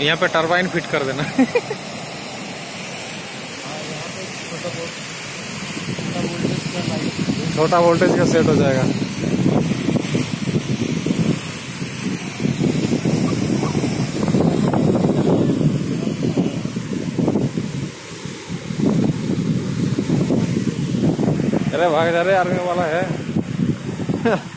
यहाँ पे turbine fit कर देना। छोटा वोल्टेज का सेट हो जाएगा। अरे भाग जा रहे आर्मी वाला है।